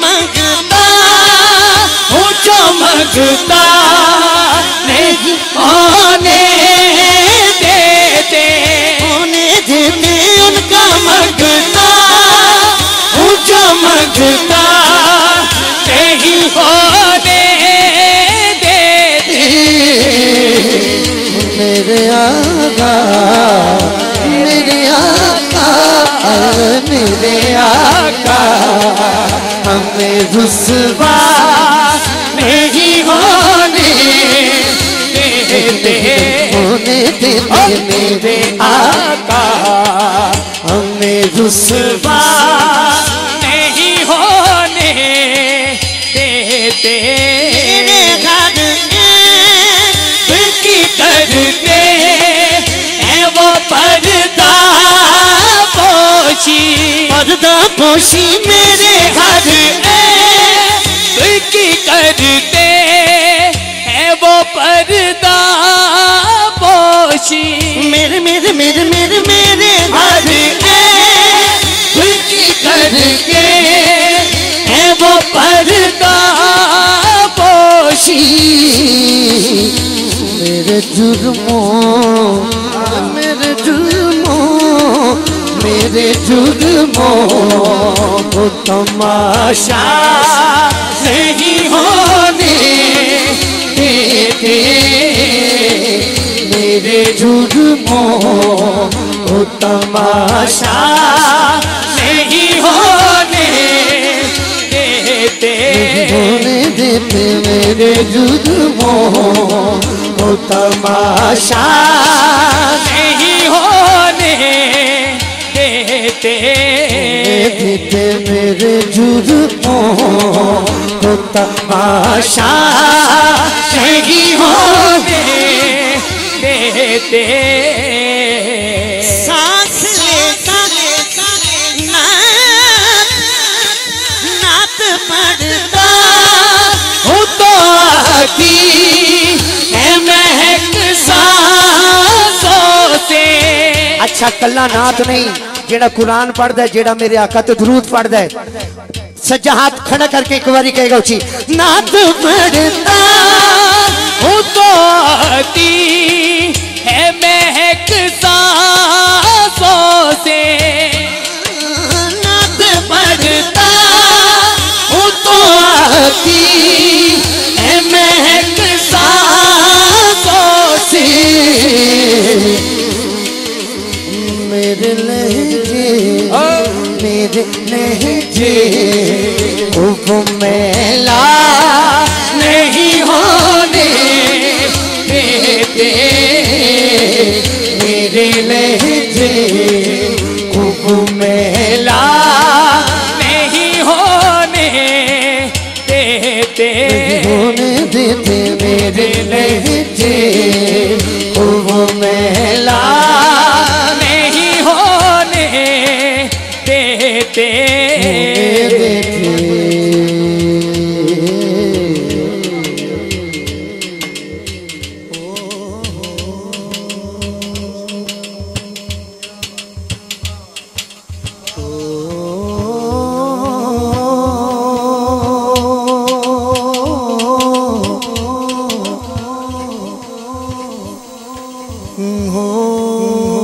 منگتا ہوں جو منگتا نہیں ہونے دیتے۔ ہونے دیتے، ان کا منگتا ہوں جو منگتا نہیں ہونے دیتے۔ میرے آقا ہمیں رسوا نہیں ہونے دیتے۔ ہونے دیتے میرے آقا۔ ہمیں رسوا نہیں ہونے دیتے۔ میرے کی کرتے ہیں وہ پردہ پوشی۔ پردہ پوشی میرے پوشی میرے میرے میرے میرے میرے ہر ان کی کرتے ہیں وہ پردہ پوشی۔ میرے جرموں میرے جرموں میرے جرموں کو تماشا نہیں ہونے دیتے۔ کو تماشا نہیں ہونے دیتے ہونے دیتے۔ میرے جرموں کو تماشا نہیں ہونے دیتے۔ دیتے میرے جرموں کو تماشا نہیں ہونے دیتے۔ سانس لیتا نعت پڑھتا ہوں تو آتی ہے مہک سانسوں سے۔ اچھا کلا نعت نہیں جیڑا قرآن پڑھدا ہے جیڑا میرے آقا تے درود پڑھدا ہے۔ سجا ہاتھ کھڑا کر کے ایک باری کہے گا اچھی نعت پڑھتا میرے لہجے میرے لہجے۔ দেখি Oh.